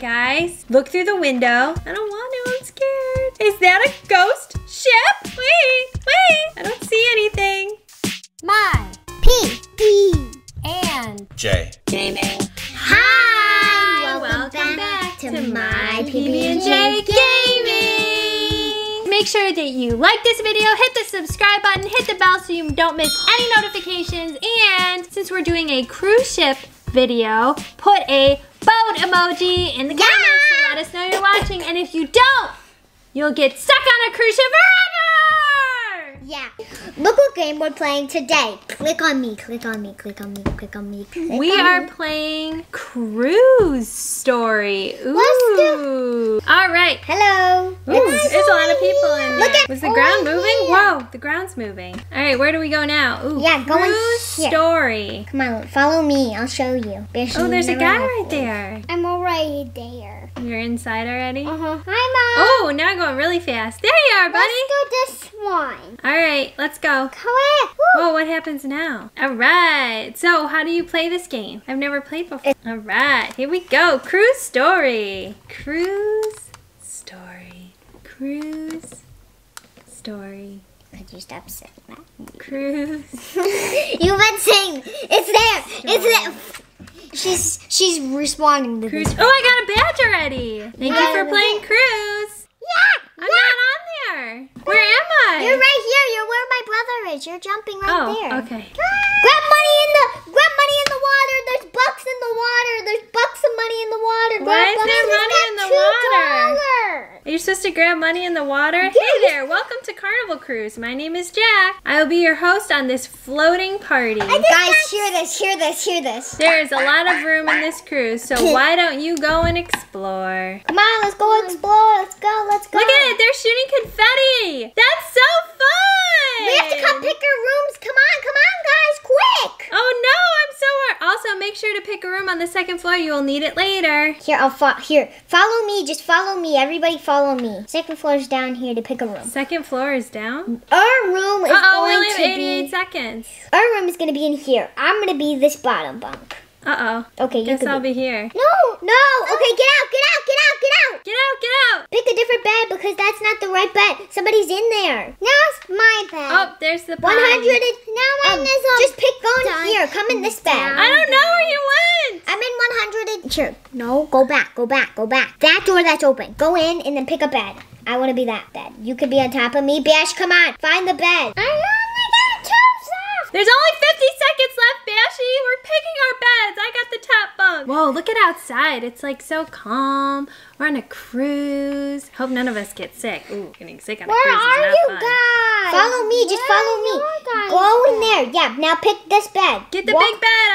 Guys, look through the window. I don't want to, I'm scared. Is that a ghost ship? Wait, wait, I don't see anything. My P. P. and J. Gaming. Hi. welcome back to to my my PB&J PB&J Gaming. Make sure that you like this video, hit the subscribe button, hit the bell so you don't miss any notifications. And since we're doing a cruise ship video, put a boat emoji in the comments to let us know you're watching. And if you don't, you'll get stuck on a cruise ship forever. Yeah. Look what game we're playing today. Click on me. Click on me. Click on me. Click on me. Click We on are me. playing Cruise Story. Ooh. All right. Hello. Ooh, there's a lot of people in Look at- Was the ground moving? yeah. Whoa, the ground's moving. All right, where do we go now? Ooh, Yeah, go in Cruise here. Story. Come on, follow me. I'll show you. Oh, there's a guy right there. I'm already there. You're inside already? Uh huh. Hi, mom. Oh, now going really fast. There you are, buddy. Let's go this one. All right, let's go. Come on. Woo. Whoa, what happens now? All right. So, how do you play this game? I've never played before. All right, here we go. Cruise Story. Cruise Story. Cruise Story. Could you stop saying that? Cruise. You've been saying it's there. It's there. She's she's responding to Cruise. this. Oh, I got a badge already. Thank you for playing Cruise. Yeah. I'm not on there. Where am I? You're right here. You're where my brother is. You're jumping right Oh, there. okay. Grab money in the grab money in the water. There's bucks in the water. There's bucks of money in the water. Why Grab is bucks. there He's money got in the two water? dollars. Are you supposed to grab money in the water? Hey there, welcome to Carnival Cruise. My name is Jack. I will be your host on this floating party. Guys, hear this. Hear this. Hear this. There is a lot of room in this cruise, so why don't you go and explore? Come on, let's go explore. Let's go. Let's go. Look at it, they're shooting confetti. That's so fun. We have to come pick our rooms. Come on, come on, guys, quick. Oh no, I'm so Also, make sure to pick a room on the second floor. You will need it later. Here, I'll fo- here. Follow me. Just follow me. Everybody, follow me. Second floor is down here to pick a room. Second floor is down. Our room is Uh oh, we going only have to 88 be. seconds. Our room is going to be in here. I'm going to be this bottom bunk. Uh oh. Okay, you Guess can I'll be. be here. No, no. Okay, get out, get out, get out, get out. Get out. Pick a different bed because that's not the right bed. Somebody's in there. Now it's my bed. Oh, there's the One pond. hundred. Now mine is um, Just pick go in here. Come in this bed. I don't know where you went. I'm in 100 and sure. No, go back, go back, go back. That door that's open. Go in and then pick a bed. I want to be that bed. You could be on top of me. Bash, come on. Find the bed. I only got two left. There's only 50 seconds left, Bashy. We're picking our beds. I got the top bunk. Whoa, look at outside. It's like so calm. We're on a cruise. Hope none of us get sick. Ooh, getting sick on a Where cruise are is not you fun. guys? Follow me. Just follow me. Go in there. Yeah. Now pick this bed. Get the Walk- big bed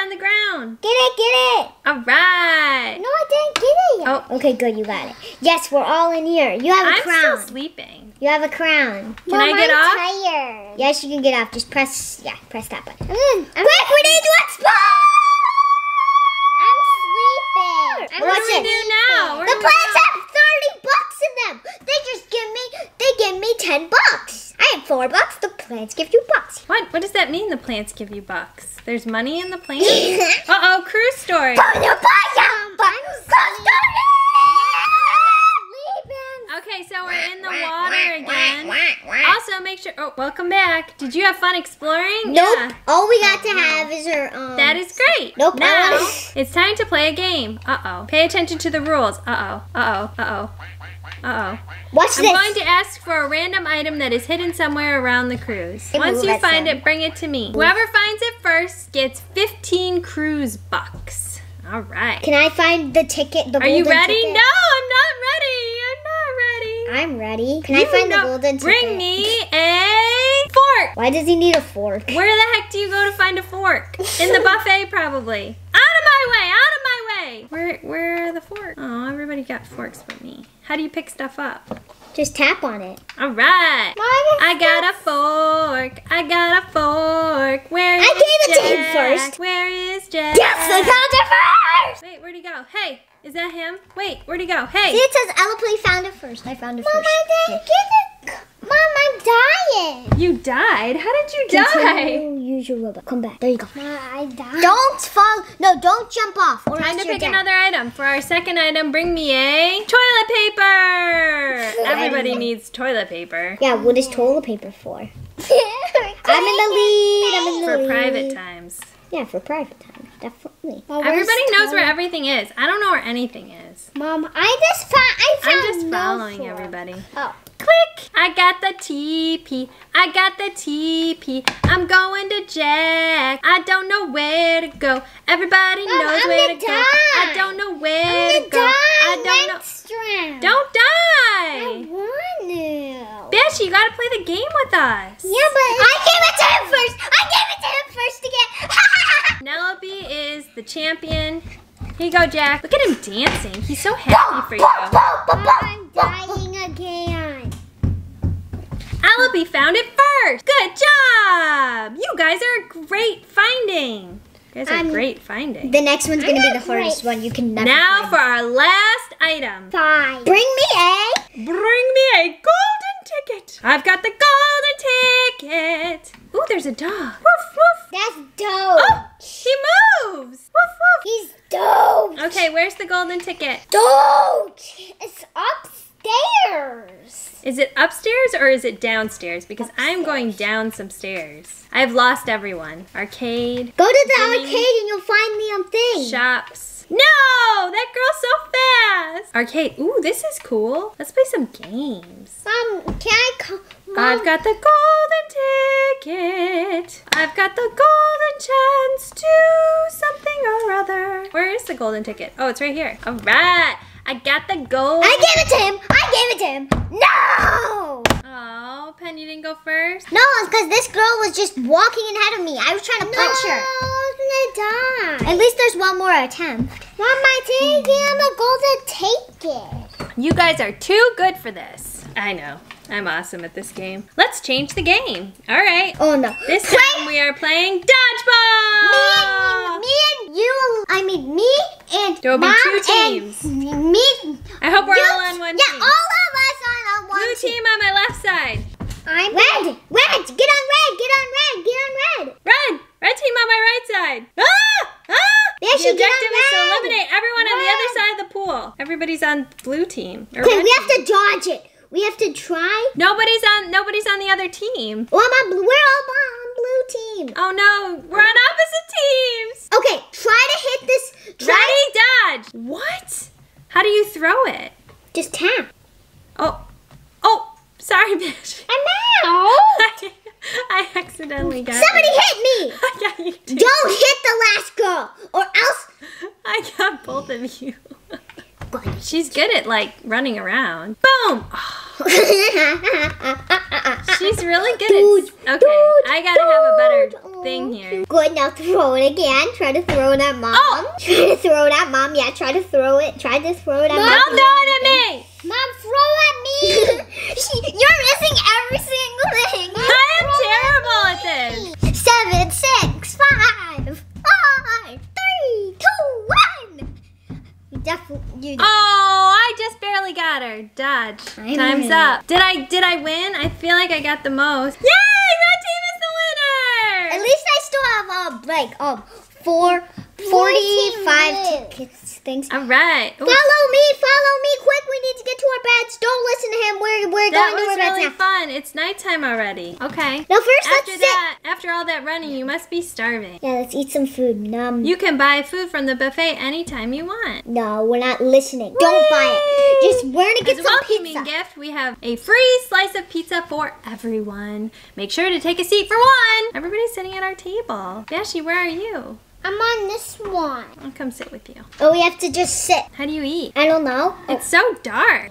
on. Get it. Get it. All right. No, I didn't get it yet. Oh. Okay, good. You got it. Yes, we're all in here. You have a I'm crown. still sleeping. You have a crown. Can I get off? tired. Yes, you can get off. Just press, yeah, press that button. Quick, we need to explore! I'm sleeping. What do we do now? Where The plants go? have 30 bucks in them. They just give me, they give me 10 bucks. I have 4 bucks. The plants give you bucks. What? What does that mean? The plants give you bucks. There's money in the plants. uh oh, cruise story. Okay, so we're in the water again. Also, make sure. Oh, welcome back. Did you have fun exploring? Nope. Yeah. All we got to have is our um. That is great. Nope, I Now it's time to play a game. Uh oh. Pay attention to the rules. Uh oh. Uh oh. Uh oh. Uh oh. Watch I'm this. going to ask for a random item that is hidden somewhere around the cruise. Hey, Once you find sound. it, bring it to me. Whoever finds it first gets 15 cruise bucks. All right. Can I find the ticket? The Are you ready? ticket? No, I'm not ready. I'm not ready. I'm ready. Can I find know- the golden ticket? Bring me a fork. Why does he need a fork? Where the heck do you go to find a fork? In the buffet, probably. Out of my way! Out of my way! Where, where are the forks? Oh, everybody got forks but me. How do you pick stuff up? Just tap on it. All right. I got a fork. I got a fork. Where is I gave it to him Jack? first. Where is Jack? Yes, I found it first. Wait, where'd he go? Hey, is that him? Wait, where'd he go? Hey. See, it says Ella Play found it first. I found it Mom, first. I didn't get it. Mom, I'm dying. You died? How did you die? Continue use your robot. Come back. There you go. I died. Don't fall. No, don't jump off. Or Time else to pick dead. another item. For our second item, bring me a toilet paper. Everybody needs toilet paper Yeah, what is toilet paper for? I'm in the lead. I'm in the for lead. private times. Yeah, for private Definitely. Everybody knows where everything is. I don't know where anything is. Mom, I just found. I found I'm just no following floor. everybody. Oh. Click! I got the TP. I got the TP. I'm going to Jack. I don't know where to go. Everybody Mom, knows I'm where to gonna go. I don't know where I'm to go. I don't know. next round. Don't die! I want to. Bitch, you gotta play the game with us. Yeah, but I gave it to him first. I gave it to him first again. Penelope is the champion. Here you go, Jack. Look at him dancing. He's so happy for you. I'm dying again. Penelope found it first. Good job. You guys are great finding. You guys are I'm- great finding. The next one's gonna be the not hardest one. You can never. Now find. for our last item. Five. bring me a. Bring me a golden ticket. I've got the golden ticket. Ooh, there's a dog. Woof, woof. That's dope. Oh, he moves. Woof, woof. He's dope. Okay, where's the golden ticket? Dope. It's upstairs. Is it upstairs or is it downstairs? Because I'm going down some stairs. I've lost everyone. Arcade, Go to the arcade and you'll find the um thing. shops. No! That girl's so fast! Arcade. Ooh, this is cool. Let's play some games. Mom, can I call? Mom, I've got the golden ticket. I've got the golden chance to something or other. Where is the golden ticket? Oh, it's right here. All right. I got the gold. I gave it to him. I gave it to him. No. Oh, Pen, you didn't go first? No, it's because this girl was just walking ahead of me. I was trying to punch her. Gonna die. At least there's one more attempt. Mom, I didn't get him a golden ticket. You guys are too good for this. I know. I'm awesome at this game. Let's change the game. All right. Oh no. This time we are playing dodgeball. Me and you, I mean me and There will be two teams. and me. I hope we're you- all on one yeah, team. all of us on one Blue team on my left side. I'm red. Red. Get on red. Get on red. Get on red. Red. Red team on my right side. Ah! Ah! There the objective is to red. eliminate everyone on the other side of the pool. Everybody's on blue team. Okay, red we have to dodge it. We have to try. Nobody's on. Nobody's on the other team. Well, I'm on. We're all on blue team. Oh no, we're on opposite teams. Okay, try to hit this. Try Ready, dodge. What? How do you throw it? Just tap. Oh, oh, sorry, bitch. I'm out. I accidentally got Somebody it. hit me. I got you too. Don't hit the last girl, or else. I got both of you. She's good at like running around. Boom. She's really good Dude, at. Okay, dude, I gotta have a better thing here. Good. Now throw it again. Try to throw it at mom. Oh. Try to throw it at mom. Yeah. Try to throw it. Try to throw it at mom. Don't throw it at me. Mom, throw at me. she, You're missing every single thing. I am terrible at this. Seven, six, five, five, three, two, one. Definitely. You Oh, I just barely got her. Dodge. I Time's know. up. Did I did I win? I feel like I got the most. Yay! Red team is the winner. At least I still have um like um four, team 45 tickets things. All right. Ooh, Follow me, follow me, quick! We need to get to our beds. Don't listen to him. We're we're that going to our really beds now. That was really fun. It's nighttime already. Okay. Now first After let's that, after all that running, you must be starving. Yeah, let's eat some food. Num. You can buy food from the buffet anytime you want. no, we're not listening. Don't buy it. Just we're gonna get As a some welcoming pizza. gift, we have a free slice of pizza for everyone. Make sure to take a seat for one. Everybody's sitting at our table. Bashi, where are you? I'm on this one. I'll come sit with you. Oh, we have to just sit. How do you eat? I don't know. It's oh. so dark.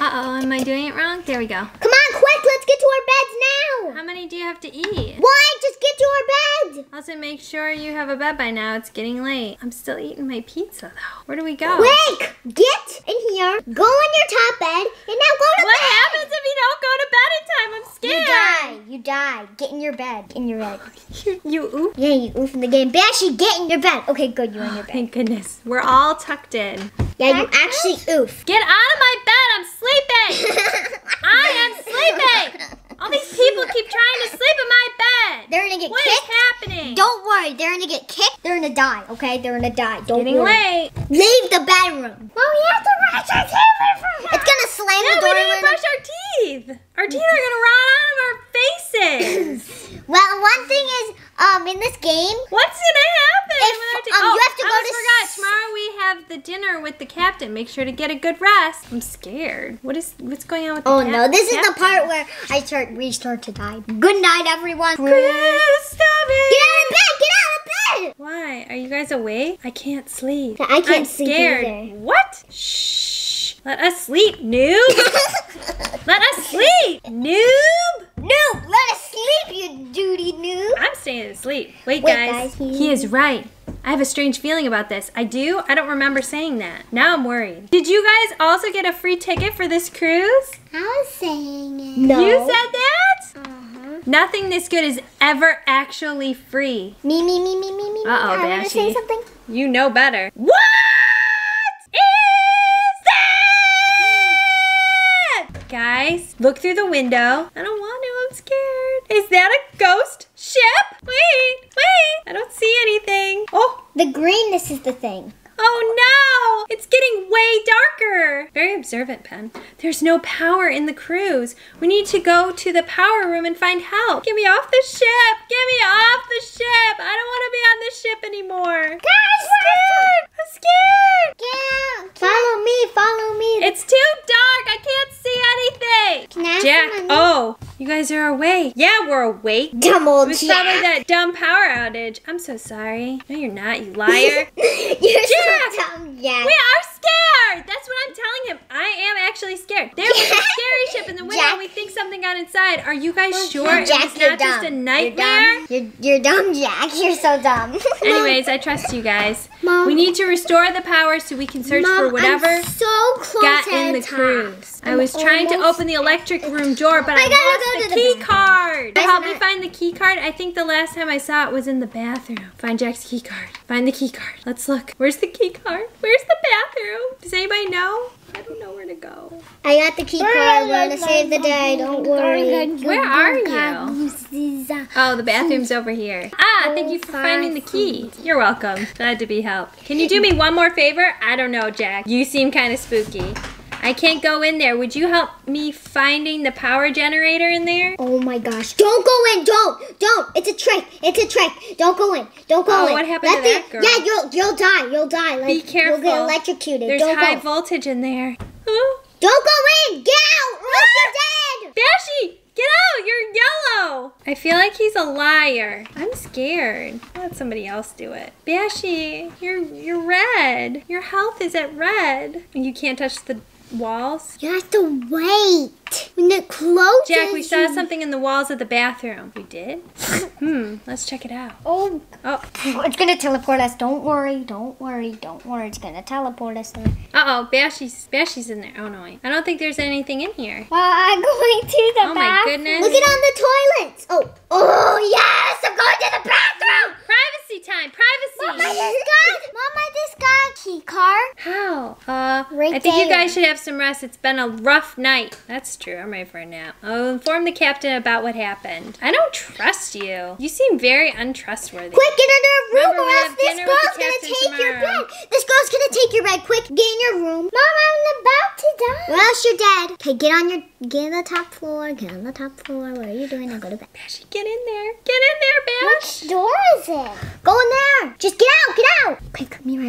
Uh-oh, am I doing it wrong? There we go. Come on, quick, let's get to our beds now. How many do you have to eat? Why? Just get to our bed. Also, make sure you have a bed by now. It's getting late. I'm still eating my pizza, though. Where do we go? Quick, get in here, go on your top bed, and now go to what bed. What happens if you don't go to bed in time? I'm scared. You die. You die. Get in your bed. Get in your bed. you, you yeah, you oof in the game. Bashy, get in your bed. Okay, good. You're in your bed. Thank goodness. We're all tucked in. Yeah, you actually oof. Get out of my bed. I'm sleeping. I am sleeping. All these people keep trying to sleep in my bed. They're gonna get What kicked. What is happening? Don't worry, they're gonna get kicked. They're gonna die. Okay, they're gonna die. Don't Getting worry. late. Leave the bedroom. Well, we have to brush our teeth. It's gonna slam Yeah, the we door. didn't and brush our teeth. Our teeth are gonna rot out of our faces. Well, one thing is, um, in this game, What's gonna happen? If, with our teeth? um, oh, you have to I go to forgot. Tomorrow we have the dinner with the captain. Make sure to get a good rest. I'm scared. What is what's going on with the oh no, this is the part where I start, we start to die. Good night, everyone. Get Chris, stop it! out of bed. Get out of bed. Why? Are you guys awake? I can't sleep. I can't I'm sleep scared. either. What? Shh. Let us sleep, noob. Let us sleep, noob. noob, let us sleep, you duty noob. I'm staying asleep. Wait, Wait, guys. guys, he- He is right. I have a strange feeling about this. I do. I don't remember saying that. Now I'm worried. Did you guys also get a free ticket for this cruise? I was saying it. No. You said that? Uh-huh. Nothing this good is ever actually free. Me, me, me, me, me, me. me. Uh-oh, I want to say something. You know better. What Look through the window. I don't want to. I'm scared. Is that a ghost ship? Wait, wait. I don't see anything. Oh, The greenness is the thing. Oh no! It's getting way darker! Very observant, Pen. There's no power in the cruise. We need to go to the power room and find help. Get me off the ship! Get me off the ship! I don't want to be on the ship anymore. Guys, I'm scared! I'm scared! Follow me, follow me. It's too dark! I can't see anything! Can I Jack, oh, you guys are awake. Yeah, we're awake. Dumb It old was probably that dumb power outage. I'm so sorry. No, you're not, you liar. You're Jack! so dumb, Jack. We are scared. That's what I'm telling him. I am actually scared. There was a scary ship in the window. Jack. and We think something got inside. Are you guys sure Jack, you're not just a dumb. nightmare? You're dumb. You're, you're dumb, Jack. You're so dumb. Anyways, I trust you guys. Mom. We need to restore the power so we can search Mom, for whatever I'm so close got in the cruise. I I'm was trying to open the electric room door, but I, I gotta lost go the to the key bathroom. card. Guys, Help me find the key card. I think the last time I saw it was in the bathroom. Find Jack's key card. Find the key card. Let's look. Where's the key card? Where's the bathroom? Does anybody know? I don't know where to go. I got the key card. We're gonna save the day. Don't worry. Where are you? Oh, the bathroom's over here. Ah, thank you for finding the key. You're welcome. Glad to be helped. Can you do me one more favor? I don't know, Jack. You seem kind of spooky. I can't go in there. Would you help me finding the power generator in there? Oh my gosh. Don't go in. Don't. Don't. It's a trick. It's a trick. Don't go in. Don't go Oh, in. what happened to the- that girl? Yeah, you'll you'll die. You'll die. Like, Be You'll get electrocuted. There's Don't high go. voltage in there. Huh? Don't go in. Get out. Or else you're ah! dead. Bashy, get out! You're yellow! I feel like he's a liar. I'm scared. I'll let somebody else do it. Bashy, you're you're red. Your health is at red. You can't touch the walls. You have to wait. When it closes. Jack, we saw something in the walls of the bathroom. We did? hmm, let's check it out. Oh, Oh, it's gonna teleport us. Don't worry. Don't worry. Don't worry. It's gonna teleport us. uh-oh, Bashy's, Bashy's in there. Oh, no, wait. I don't think there's anything in here. Well, I'm going to the bathroom. Oh, my goodness. Look at on the toilets. Oh, oh yes! I'm going to the bathroom. Privacy time, Mom, I privacy! just got. Mom, I just got a key card. How? Uh, Right I think you guys should have some rest. It's been a rough night. That's true. I'm ready for a nap. I'll inform the captain about what happened. I don't trust you. You seem very untrustworthy. Quick, get into a room, Remember, or else this girl's gonna take your bed. This girl's gonna take your bed. Quick, get in your room. Mom, I'm about to die. Or else you're dead. Okay, get on your, get on the top floor. Get on the top floor. What are you doing? Now go to bed. Bashy, get in there. Get in there, Bash. Which door is it? Go in there. Just get out. Get out.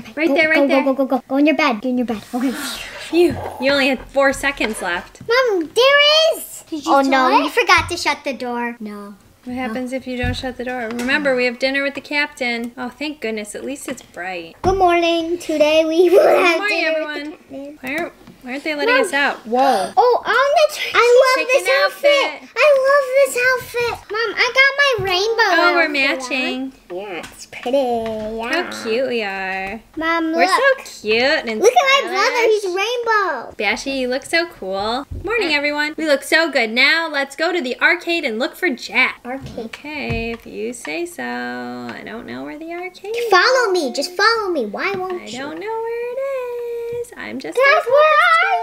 Come right Go, there, right go, there. Go, go, go, go. Go in your bed. Get in your bed. Okay. Phew. You only had four seconds left. Mom, there is. Did you oh no, it? you forgot to shut the door. No. What happens if you don't shut the door? Remember, we have dinner with the captain. Oh, thank goodness. At least it's bright. Good morning. Today we will have morning, dinner everyone. With the captain. Why aren't, why aren't they letting us out? Whoa. Oh, on the tree. I love this outfit. outfit. I love this outfit. Mom, I got my rainbow. Oh, we're matching. Yeah, it's pretty. Yeah. How cute we are. Mom, look. We're so cute and Look at my brother. He's rainbow. Bashy, you look so cool. Morning, everyone. We look so good. Now, let's go to the arcade and look for Jack. Arcade. Okay, if you say so. I don't know where the arcade is. Follow me. Just follow me. Why won't I you? I don't know where it is. I'm just Guys, where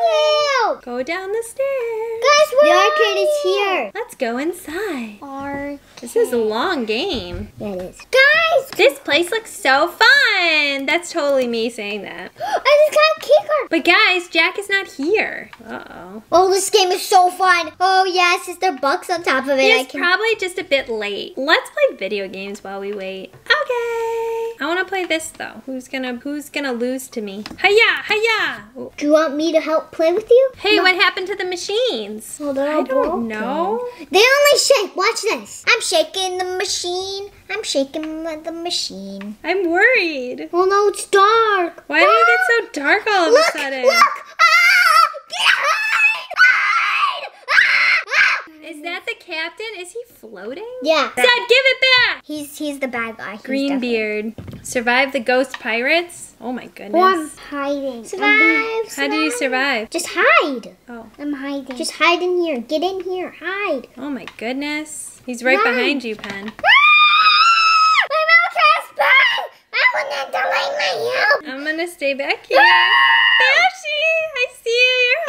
are? Go down the stairs. Guys, Guys, the arcade is here. Let's go inside. Arcade. This is a long game. Yeah, it is. Guys, This place looks so fun. That's totally me saying that. I just got a key card. But guys, Jack is not here. Uh-oh. Oh, this game is so fun. Oh, yes, is there bucks on top of it? I He's can... probably just a bit late. Let's play video games while we wait. Okay. I want to play this though. Who's gonna Who's gonna lose to me? Hiya! Hiya! Do you want me to help play with you? Hey, what happened to the machines? They're I don't broken. know. They only shake. Watch this. I'm shaking the machine. I'm shaking the machine. I'm worried. Well, no, it's dark. Why did it get so dark all of Look, a sudden? look! Ah! Ah! Ah! Is that the captain? Is he floating? Yeah. Dad, give it back! He's he's the bad guy. He's definitely- Greenbeard. Survive the ghost pirates? Oh my goodness. Oh, I'm hiding. Survive. How did you survive? Just hide. Oh. I'm hiding. Just hide in here. Get in here. Hide. Oh my goodness. He's right Run. behind you, Pen. Ah! My mouth has burned. I will not delay my help. I'm gonna stay back ah! here. Bashi, I see you. Your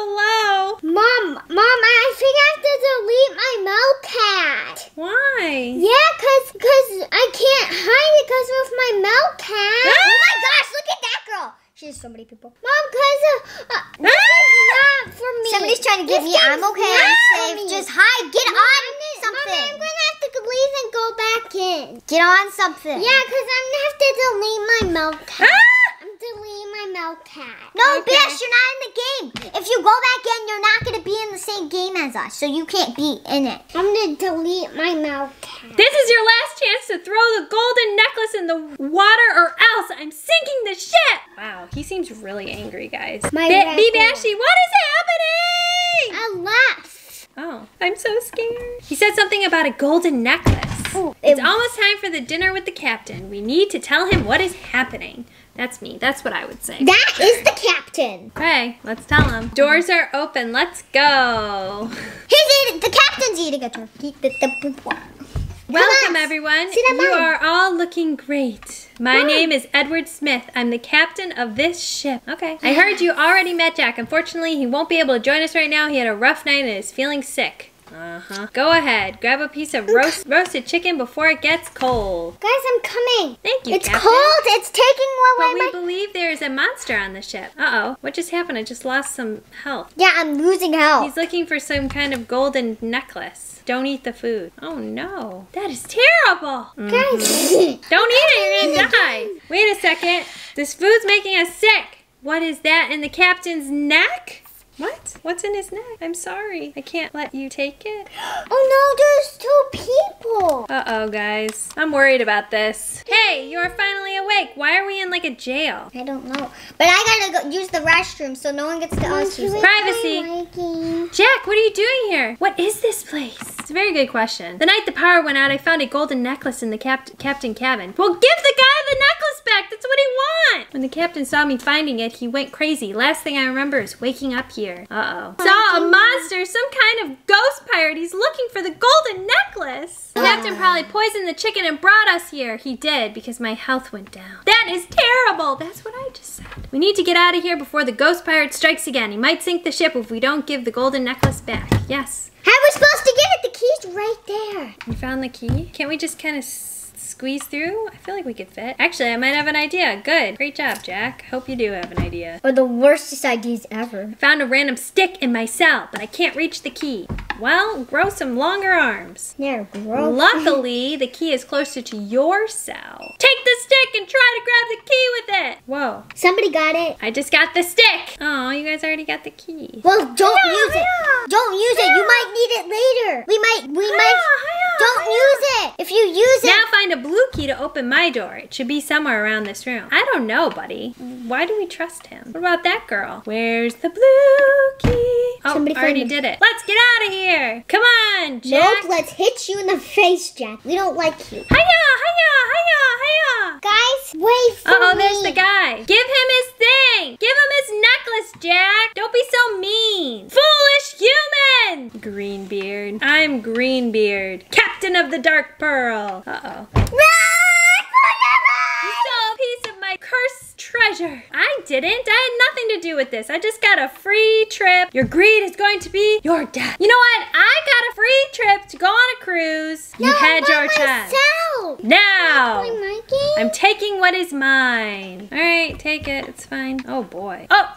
health is so low. Mom, mom, I think I have to delete my milk cat. Why? Yeah, cause, cause I can't hide it cause of my milk cat. Ah! Oh my gosh, look at that girl. She has so many people. Mom, cause uh, uh, this Ah! is not for me. Somebody's trying to get me. I'm okay. I'm safe. Just hide. Get Mom, on I'm- something. Mom, I'm gonna have to leave and go back in. Get on something. Yeah, cause I'm gonna have to delete my milk cat. Ah! I'm deleting my milk cat. No, Okay. Bish, you're not in the game. If you go back in, you're not going to be in the same game as us, so you can't be in it. I'm gonna delete my milk cat. This is your last chance to throw the golden necklace in the water or else I'm sinking the ship. Wow, he seems really angry, guys. My Ba- red B one. Bashi, what is happening? I left. Oh, I'm so scared. He said something about a golden necklace. Oh, It's it- almost time for the dinner with the captain. We need to tell him what is happening. That's me. That's what I would say. That is the captain. Okay, let's tell him. Doors are open. Let's go. He's eating, the captain's eating a turkey. Welcome, everyone. You are all looking great. My Mom. name is Edward Smith. I'm the captain of this ship. Okay. I heard you already met Jack. Unfortunately, he won't be able to join us right now. He had a rough night and is feeling sick. Uh-huh. Go ahead. Grab a piece of roast, roasted chicken before it gets cold. Guys, I'm coming. Thank you, it's Captain. cold. It's taking away But away we believe there is a monster on the ship. Uh-oh. What just happened? I just lost some health. Yeah, I'm losing health. He's looking for some kind of golden necklace. Don't eat the food. Oh no. That is terrible. Guys, Don't eat it, you're gonna die. Wait a second. This food's making us sick. What is that in the captain's neck? What? What's in his neck? I'm sorry. I can't let you take it. oh no, there's two people. Uh-oh, guys. I'm worried about this. Hey, you're finally awake. Why are we in like a jail? I don't know. But I gotta go use the restroom so no one gets to us use it. Privacy. Privacy. Jack, what are you doing here? What is this place? It's a very good question. The night the power went out, I found a golden necklace in the cap- captain cabin. Well, give the guy the necklace back. That's what he wants. When the captain saw me finding it, he went crazy. Last thing I remember is waking up here. Uh-oh. Saw a monster, some kind of ghost pirate. He's looking for the golden necklace. The captain ah. probably poisoned the chicken and brought us here. He did because my health went down. That is terrible. That's what I just said. We need to get out of here before the ghost pirate strikes again. He might sink the ship if we don't give the golden necklace back. Yes. How are we supposed to get it? The key's right there. You found the key? Can't we just kind of squeeze through? I feel like we could fit. Actually, I might have an idea. Good. Great job, Jack. Hope you do have an idea. Or the worstest ideas ever. Found a random stick in my cell, but I can't reach the key. Well, grow some longer arms. They're. Luckily, the key is closer to your cell. Take the stick and try to grab the key with it. Whoa. Somebody got it. I just got the stick. Oh, you guys already got the key. Well, don't Hiya, use it. Don't use it. You might need it later. We might. We might. Don't use it. If you use it. Now find a blue key to open my door. It should be somewhere around this room. I don't know, buddy. Why do we trust him? What about that girl? Where's the blue key? Oh, Somebody already did it. Let's get out of here. Come on, Jack. Nope. Let's hit you in the face, Jack. We don't like you. Hiya, hiya, hiya, hiya. Guys, wait for Uh oh, me. there's the guy. Give him his thing. Give him his necklace, Jack. Don't be so mean. Foolish human. Greenbeard. I'm Greenbeard, captain of the Dark Pearl. Uh oh. Run! You stole a piece of my cursed treasure. I didn't. I had nothing to do with this. I just got a free trip. Your greed is going to be your death. You know what? I got a free trip to go on a cruise. You had your chance. Now. I'm taking what is mine. All right, take it. It's fine. Oh boy. Oh,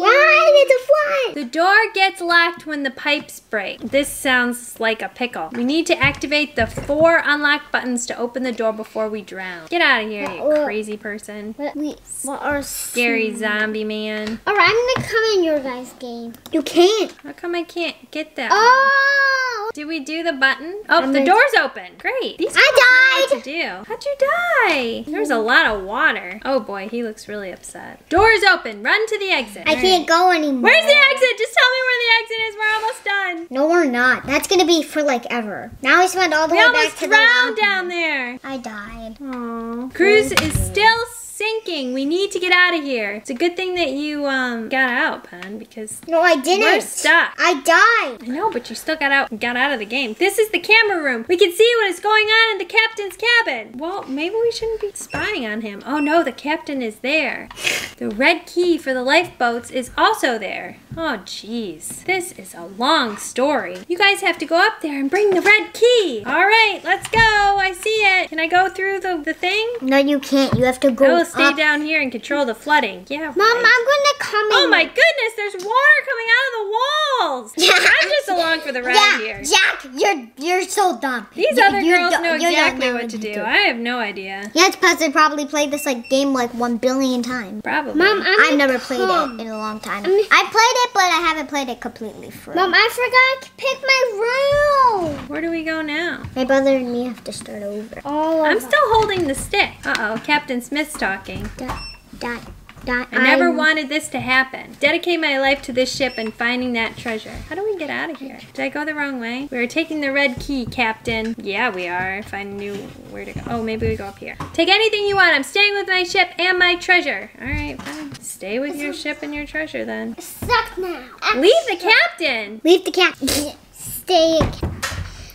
Why did it fly? the door gets locked when the pipes break. This sounds like a pickle. We need to activate the four unlock buttons to open the door before we drown. Get out of here, you crazy person. What, we, what are Scary zombie man. All right, I'm gonna come in your guys' game. You can't. How come I can't get that? Oh! Did we do the button? Oh, I'm the door's open. Great. These I died. to do. How'd you die? There's a lot of water. Oh boy, he looks really upset. Door's open. Run to the exit. I All can't right. go anymore. Where's the exit? Just tell me where the exit is. We're almost done. No, we're not. That's gonna be for like ever. Now we spent all the We way back to the drowned down there. I died. Aww. Cruise is still sinking. We need to get out of here. It's a good thing that you um got out, Pen, because No, I didn't. we're stuck. I died. I know, but you still got out got out of the game. This is the camera room. We can see what is going on in the captain's cabin. Well, maybe we shouldn't be spying on him. Oh no, the captain is there. The red key for the lifeboats is also there. Oh jeez. This is a long story. You guys have to go up there and bring the red key. Alright, let's go. I see it. Can I go through the, the thing? No, you can't. You have to go I will stay up. down here and control the flooding. Yeah. Mom, right. I'm gonna come oh in. Oh my goodness, there's water coming out of the walls. Yeah. I'm just along for the ride yeah, here. Jack, you're you're so dumb. These You- other girls know exactly know what to do. I have no idea. Yeah, it's because they probably played this like game like one billion times. Probably. Mom, I've never played it in a long time. I played it, but I haven't played it completely through. Mom, I forgot to pick my room. Where do we go now? my brother and me have to start over. Oh, I'm still holding the stick. Uh-oh, Captain Smith's talking. Dot, dot, dot. I never I'm- wanted this to happen. Dedicate my life to this ship and finding that treasure. How do we get out of here? Did I go the wrong way? We are taking the red key, Captain. Yeah, we are. If I knew where to go. Oh, maybe we go up here. Take anything you want. I'm staying with my ship and my treasure. All right, fine. Stay with your ship and your treasure then. stuck now. Leave the captain. Leave the cat. Stay.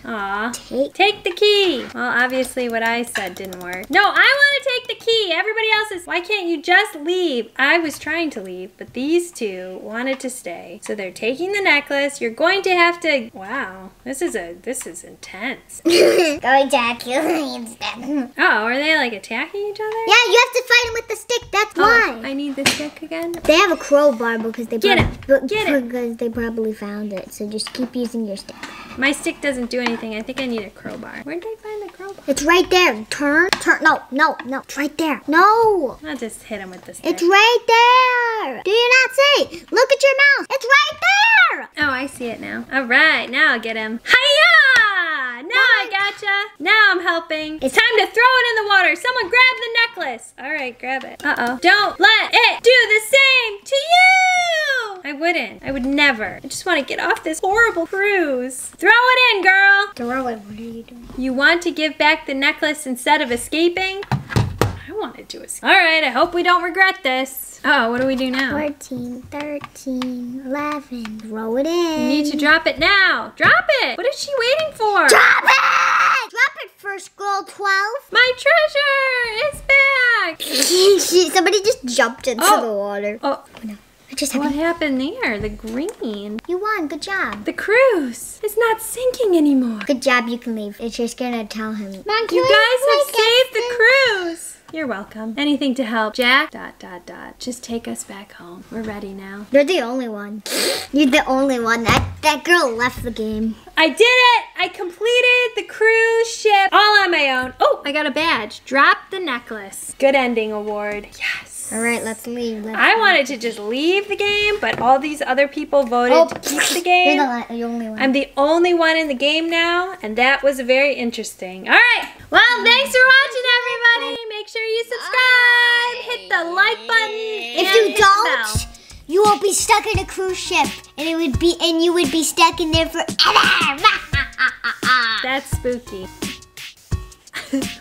Aw. Take. Take the key. Well, obviously what I said didn't work. No, I want to take the key. Everybody else is. Why can't you just leave? I was trying to leave, but these two wanted to stay. So they're taking the necklace. You're going to have to. Wow, this is a this is intense. Go, Jack. You instead. Oh, are they like attacking each other? Yeah, you have to fight them with the stick. That's Oh, why. I need the stick again. They have a crowbar because they Get prob- it. Get it. because they probably found it. So just keep using your stick. My stick doesn't do anything. I think I need a crowbar. Where did I find the crowbar? It's right there. Turn, turn. No, no, no. It's right there. No, I'll just hit him with this. it's right there. Do you not see? Look at your mouse. It's right there. Oh, I see it now. All right, now I'll get him. Hiya! Now I gotcha. Now I'm helping. It's time to throw it in the water. Someone grab the necklace. All right, grab it. Uh-oh. Don't let it do the same to you. I wouldn't. I would never. I just want to get off this horrible cruise. Throw it in, girl. Throw it. What are you doing? You want to give back the necklace instead of escaping? I wanted to escape. All right, I hope we don't regret this. Uh oh, what do we do now? 14, 13, 11. Throw it in. You need to drop it now. Drop it. What is she waiting for? Drop it! Drop it first, girl 12. My treasure is back. Somebody just jumped into Oh. the water. Oh, I just what happened. happened there? The green. You won. Good job. The cruise is not sinking anymore. Good job. You can leave. It's just gonna tell him. Mom, can You guys have like saved the cruise. You're welcome. Anything to help. Jack, dot, dot, dot. Just take us back home. We're ready now. You're the only one. You're the only one. That that girl left the game. I did it! I completed the cruise ship all on my own. Oh, I got a badge. Drop the necklace. Good ending award. Yes. All right, let's leave. Let's I wanted to just leave the game, but all these other people voted Oh, to keep the You're game. the, the only one. I'm the only one in the game now, and that was very interesting. All right. Well, thanks for watching, everybody. Make sure you subscribe, hit the like button, if you hit the bell. don't, you will be stuck in a cruise ship, and it would be, and you would be stuck in there forever. That's spooky.